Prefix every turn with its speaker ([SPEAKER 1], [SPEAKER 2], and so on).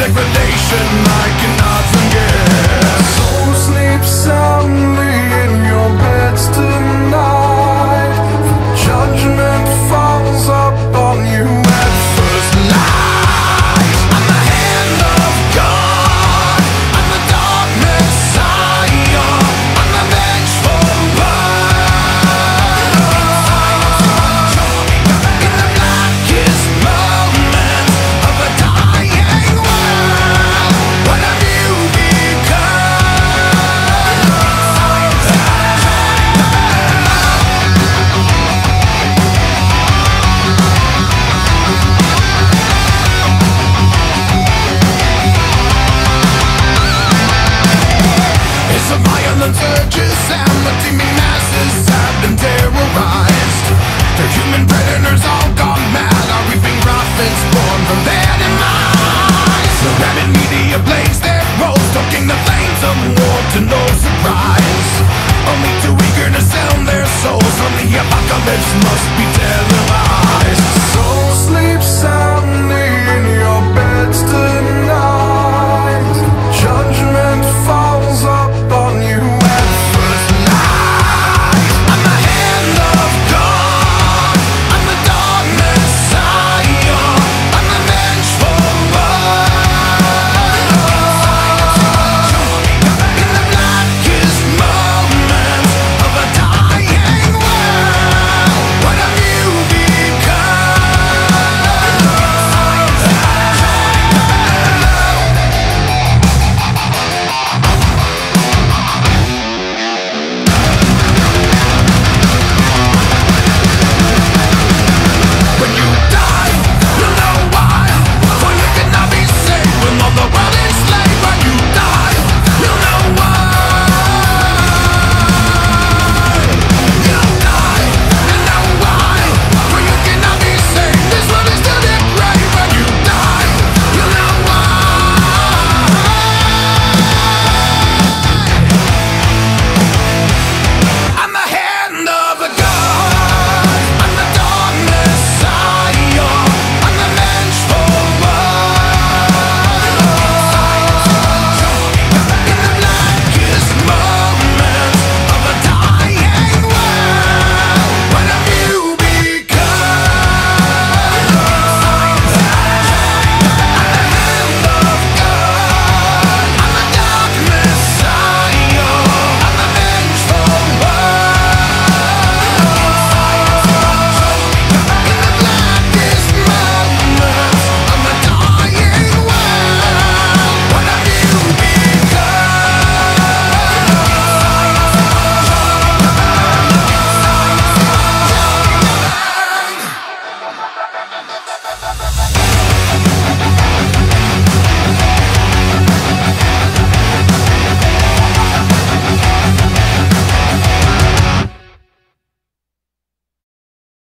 [SPEAKER 1] degradation